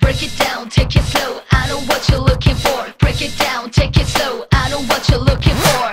Break it down, take it slow, I know what you're looking for. Break it down, take it slow, I know what you're looking for.